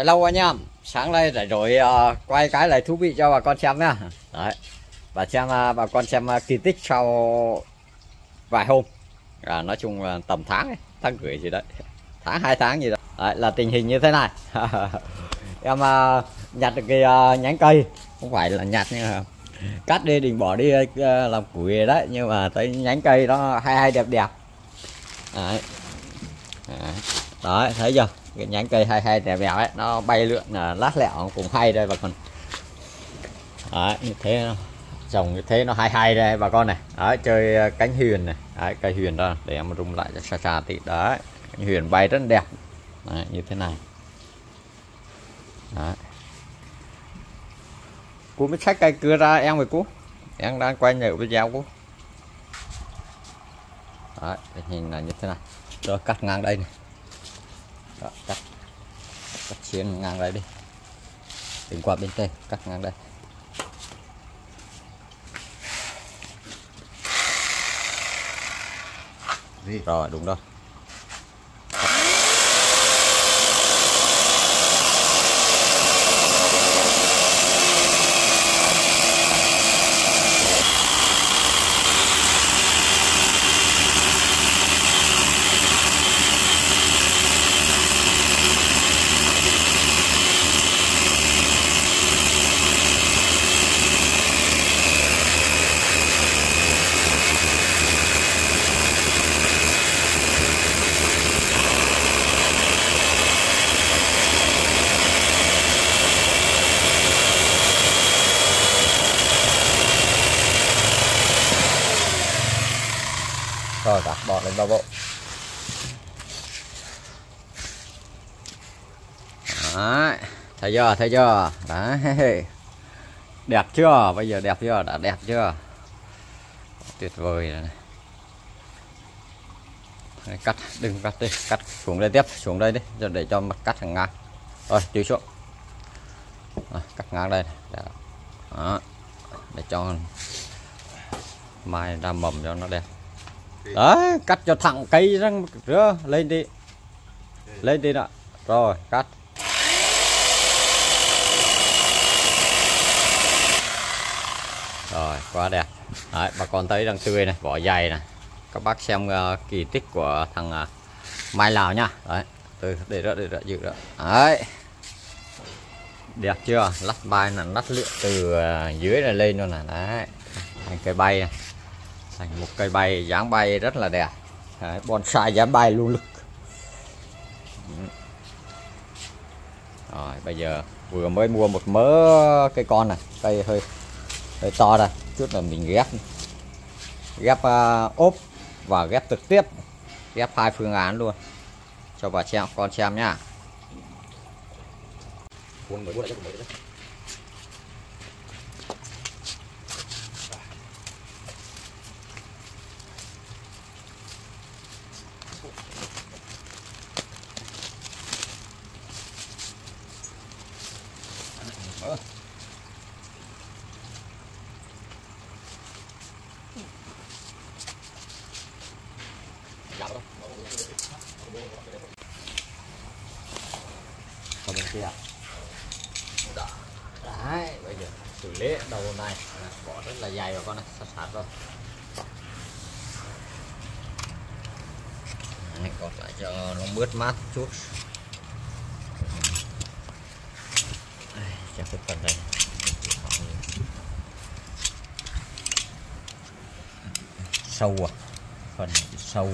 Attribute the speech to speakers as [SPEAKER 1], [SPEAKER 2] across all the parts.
[SPEAKER 1] hello anh em. Sáng nay rảnh rỗi uh, quay cái này thú vị cho bà con xem nhá. Đấy. Và xem uh, bà con xem uh, kỳ tích sau vài hôm. À, nói chung là tầm tháng ấy, tháng gửi gì đấy. Tháng hai tháng gì đó. Đấy, là tình hình như thế này. Em uh, nhặt được cái uh, nhánh cây. Không phải là nhặt nhưng mà cắt đi định bỏ đi uh, làm củi đấy. Nhưng mà thấy nhánh cây nó hay hay đẹp đẹp. Đấy. Đấy thấy chưa? Cái nhánh cây hay hay đẹp bèo ấy nó bay lượn à, lát lẹo cũng hay đây bà con. Đấy như thế trồng như thế nó hay hay đây bà con này. Đấy chơi à, cánh huyền này. Đấy cây huyền đó để em rung lại cho xa xa tí. Đấy cánh huyền bay rất đẹp. Đấy, như thế này. Đấy. Cú mới xách cây cưa ra em rồi cú. Em đang quay nhậu video cú. Đấy hình là như thế này. Rồi cắt ngang đây này đó, cắt. Cắt xiên ngang đây đi. Đừng qua bên đây cắt ngang đây. Rồi đúng rồi thấy chưa thấy chưa? Đấy đẹp chưa? Bây giờ đẹp chưa? Đã đẹp chưa? Tuyệt vời rồi này. Đấy, cắt đừng cắt đi cắt xuống đây tiếp xuống đây đi rồi để cho mặt cắt thẳng ngang. Rồi đi xuống. Rồi, cắt ngang đây này. Đó. để cho mai ra mầm cho nó đẹp. Đấy cắt cho thẳng cây răng lên đi. Lên đi đó. Rồi cắt rồi quá đẹp. Đấy bà con thấy đang tươi này vỏ dày này. Các bác xem uh, kỳ tích của thằng uh, mai lào nha. Đấy từ để đó để đó giữ đó. Đấy. Đẹp chưa? Lắp bay là lắp lượn từ uh, dưới này lên luôn là đấy thành cây bay này. Thành một cây bay dáng bay rất là đẹp. Đấy, bonsai dáng bay luôn lực rồi bây giờ vừa mới mua một mớ cây con này cây hơi hơi to đây. Chút là mình ghép ghép uh, ốp và ghép trực tiếp. Ghép hai phương án luôn. Cho bà xem con xem nhá còn bên kia đấy bây lế đầu này. Bỏ rất là dày vào con này sạch sạch rồi. Đấy, còn lại cho nó bớt mát chút. Đây, cho cái phần này. Sâu à? Phần sâu.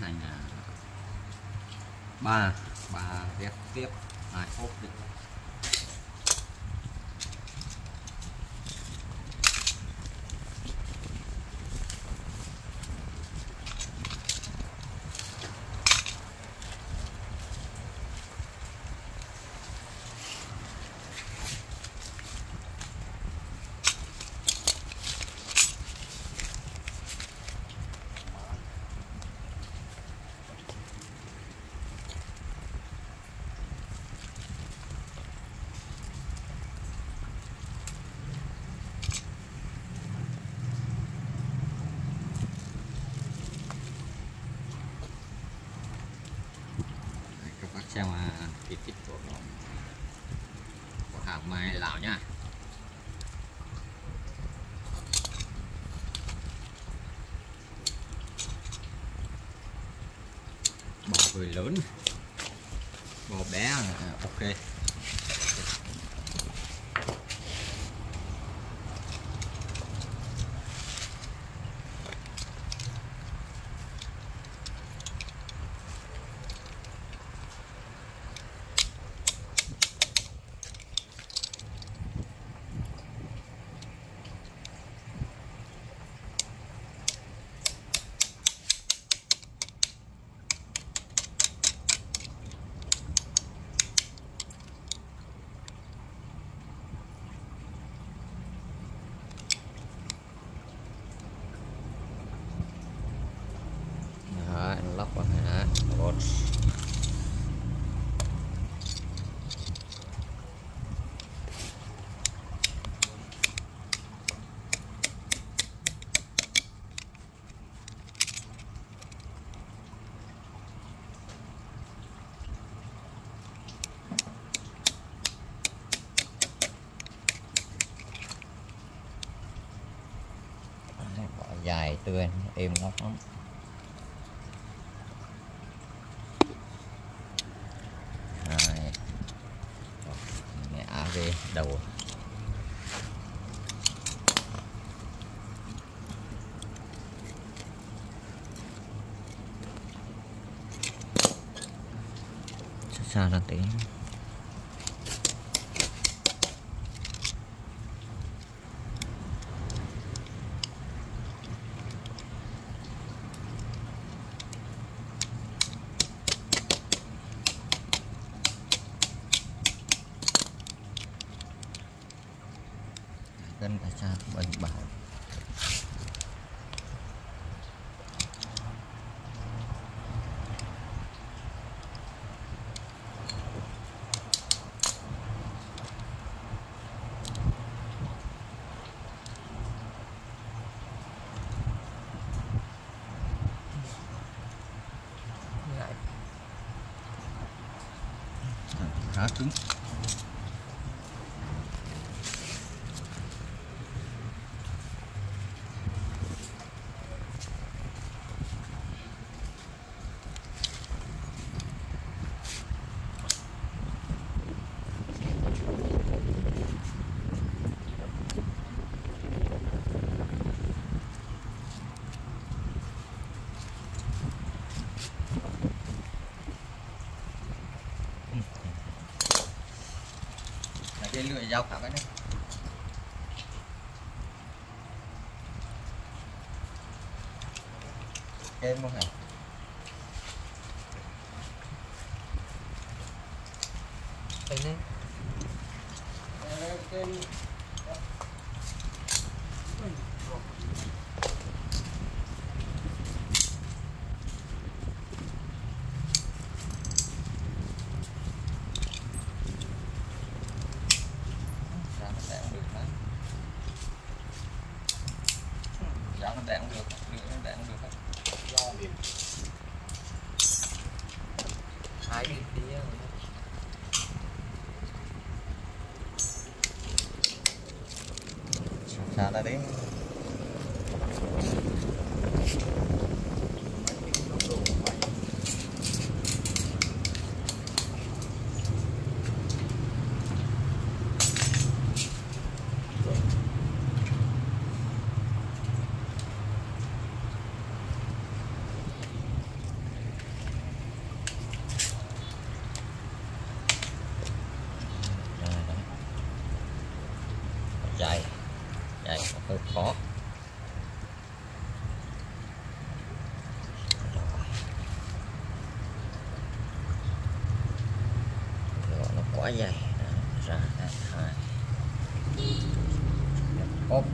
[SPEAKER 1] Hành à, ba ghép tiếp hai ốp được các bác xem à, kỳ tích của của hàng mai lào nha bò hơi lớn bò bé à, ok Đấy, nó lóc vào này đấy. Một. Đấy, bỏ dài tươi êm ngọt lắm. Hai. Ngã về đầu. Sao là tiếng gần cả cha bệnh bảo khá cứng. Cả cái đấy em không hả
[SPEAKER 2] Đây nè.
[SPEAKER 1] Quá dày ra hai ốp.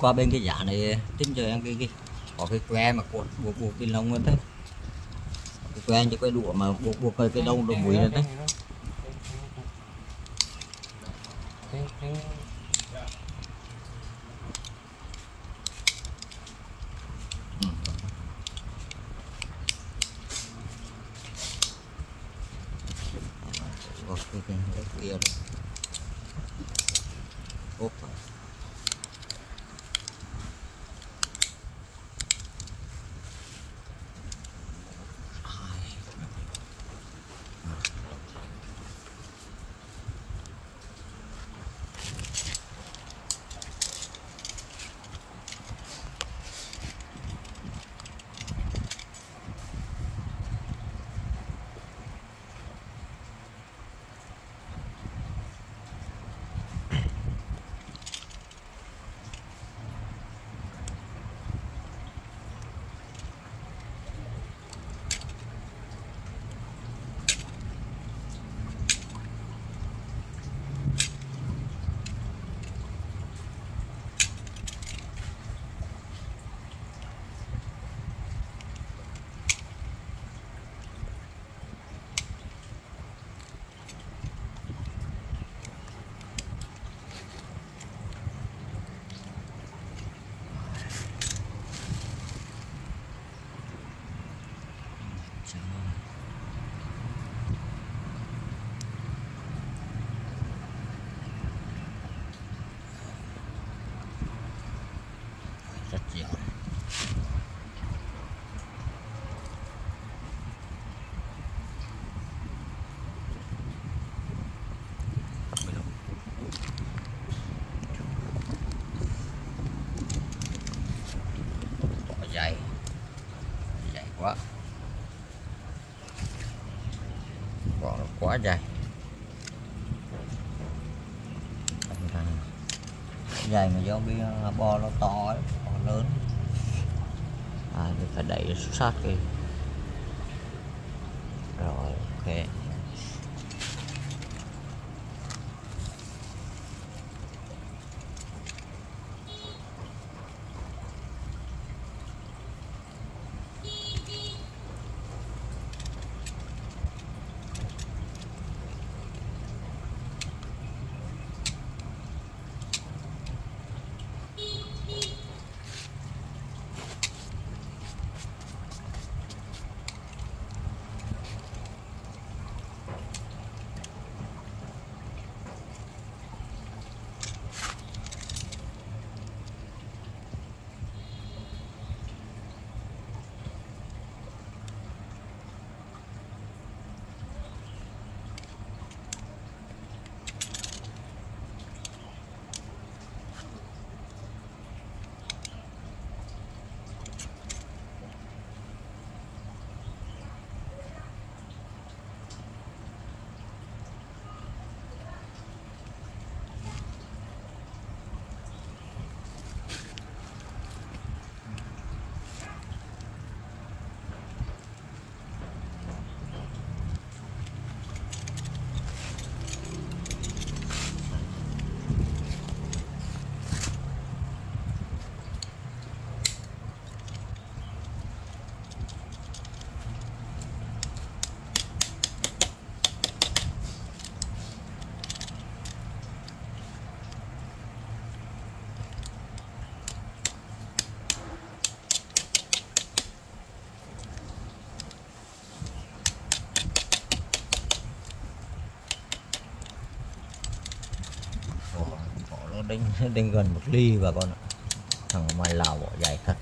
[SPEAKER 1] Qua bên cái giá này tính cho em cái, cái có cái que mà cuộn buộc buộc cái lông lên đấy. Cái que cho cái đũa mà buộc buộc cái cái đông đồ mũi lên thế ừ. Okay, okay, okay. cái quá dài dài mà do bia bo nó to ấy, bo lớn. À phải đẩy sát cái bỏ nó đến đến gần một ly bà con ạ. Thằng mai lào bỏ dài thật.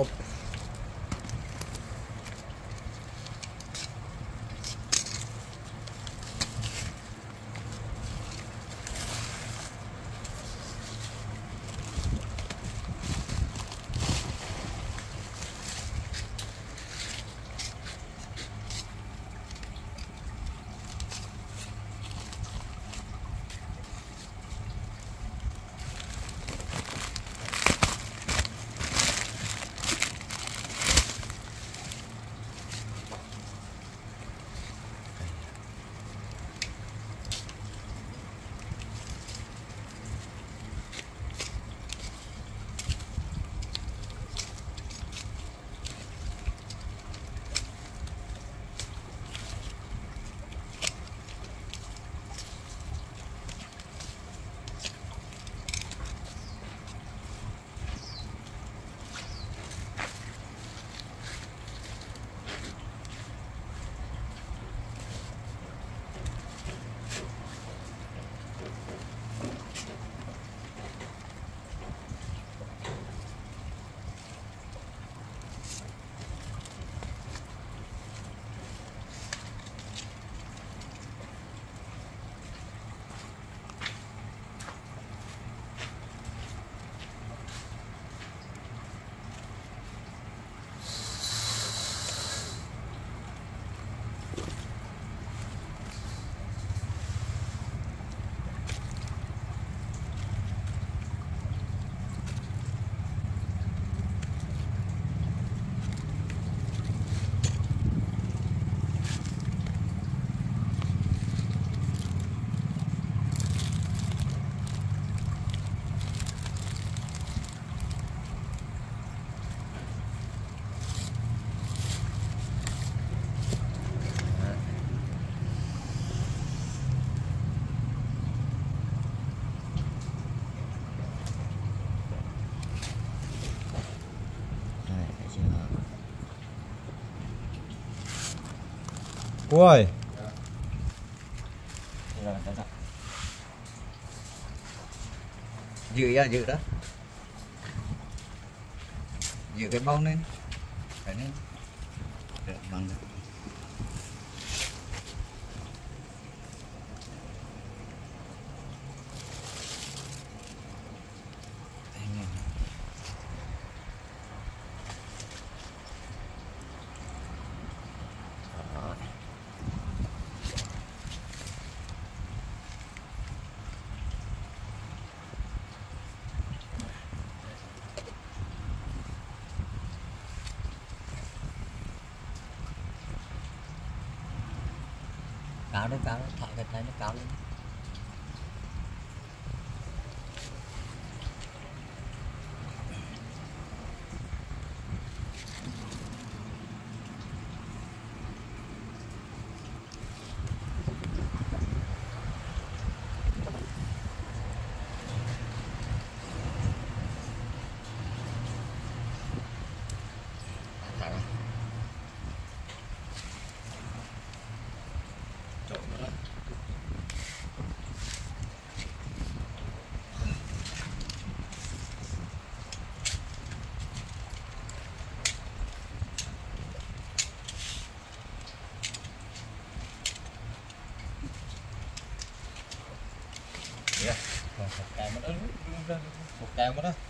[SPEAKER 1] up. Cú
[SPEAKER 3] ơi
[SPEAKER 1] giữ ra, giữ đó. Giữ cái bông lên. Phải lên được bằng được Đây nè. cao đấy cao đấy thả cái tay nó cao lên thả ra. Yeah. Một cái mất đó. Một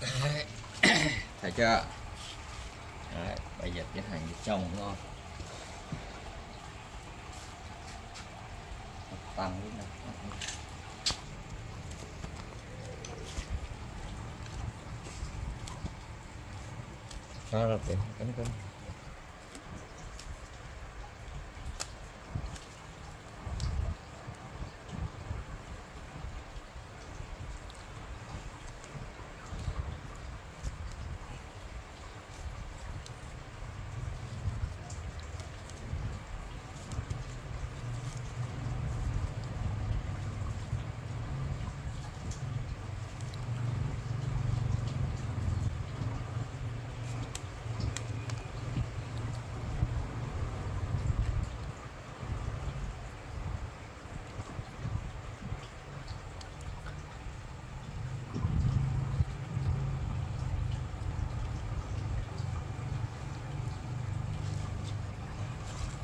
[SPEAKER 1] cái thấy chưa? Đấy, bây giờ tiến hành trồng thôi. Tăng lúc này. Đó là tiền cánh cánh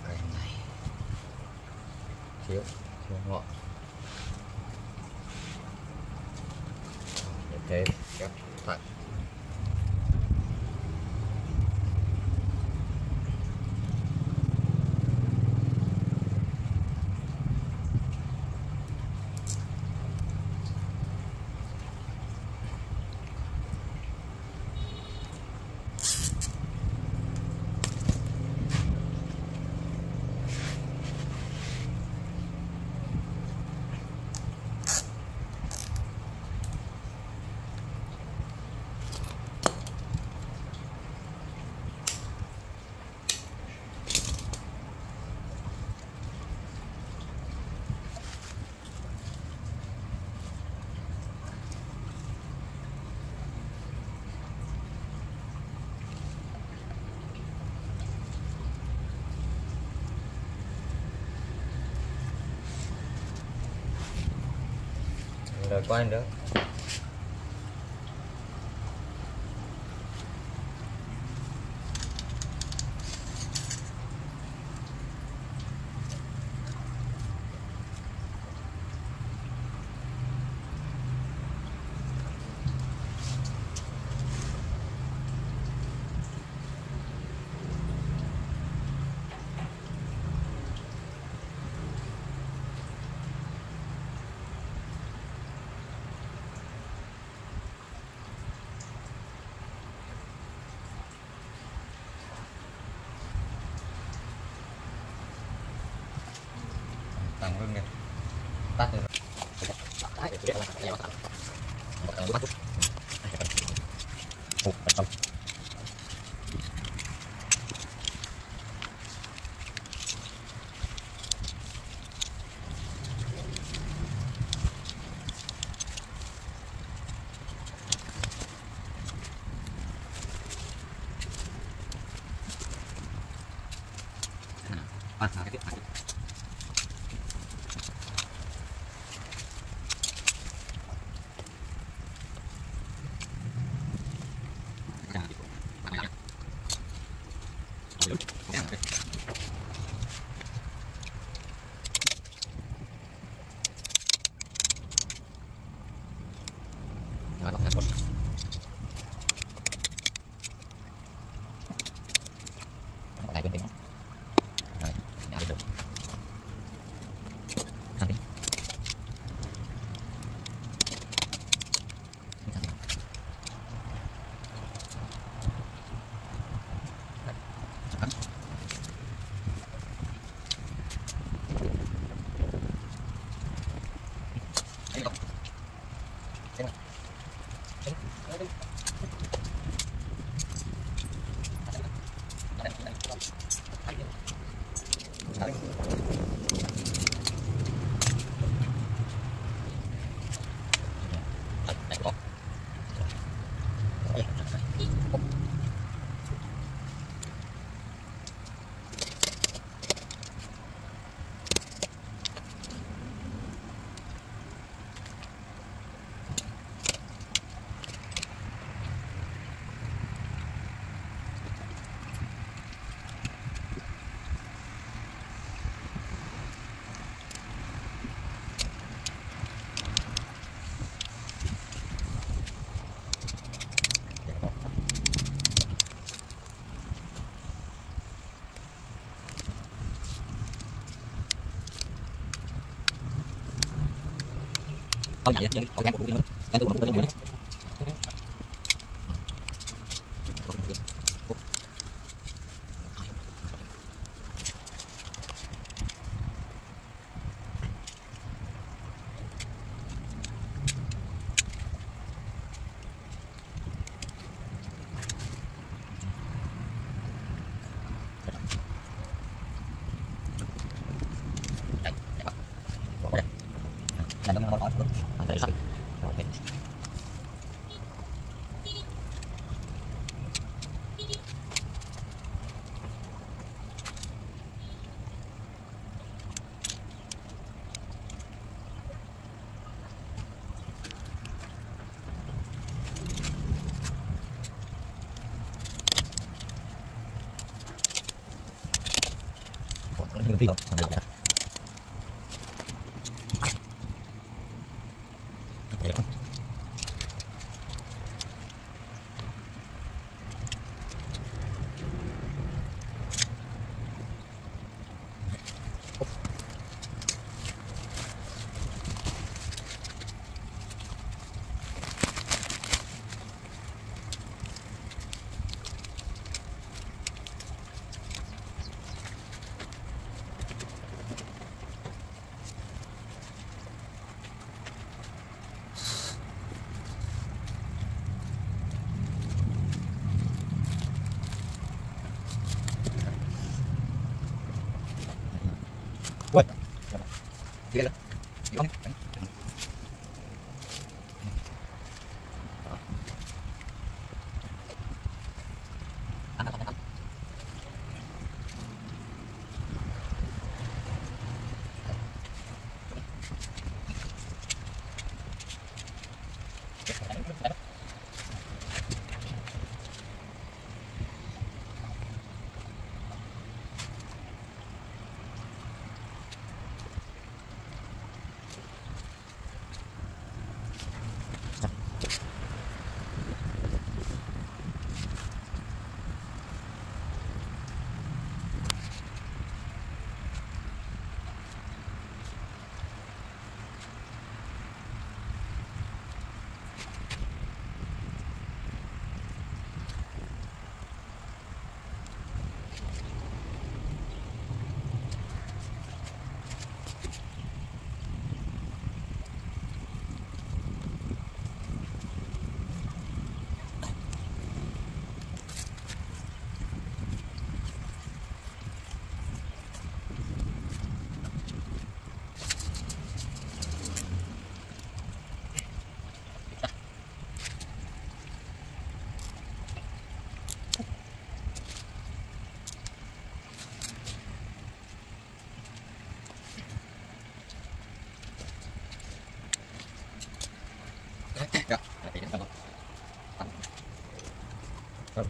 [SPEAKER 1] cái này thiếu thiếu ngọn như thế kép nữa tăng
[SPEAKER 4] thôi vậy chứ cái gắn của mình cái tôi cũng 非常强烈的 Rồi.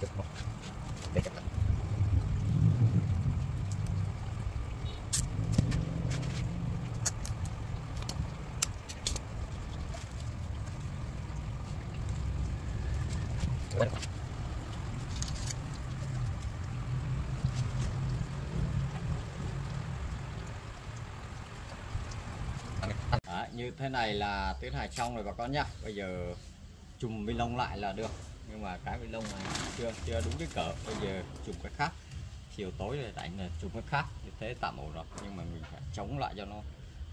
[SPEAKER 4] Chụp một. Để chụp lại. Rồi.
[SPEAKER 1] Đấy, như thế này là tiến hành xong rồi bà con nhá. Bây giờ chùm vi lông lại là được. Nhưng mà cái vi lông này chưa chưa đúng cái cỡ. Bây giờ chùm cái khác. Chiều tối rồi đánh là chùm cái khác. Như thế tạm ổn rồi. Nhưng mà mình phải chống lại cho nó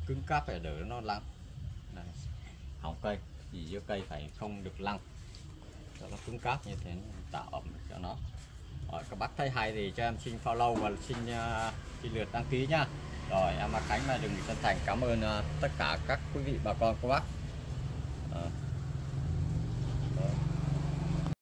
[SPEAKER 1] cứng cáp phải đỡ nó lăn. Hỏng cây. Gì giữa cây phải không được lăn. Cho nó cứng cáp như thế tạo ẩm cho nó. Rồi các bác thấy hay thì cho em xin follow và xin uh, xin lượt đăng ký nhá rồi em Hà Khánh là đừng chân thành cảm ơn ờ, tất cả các quý vị, bà con cô bác.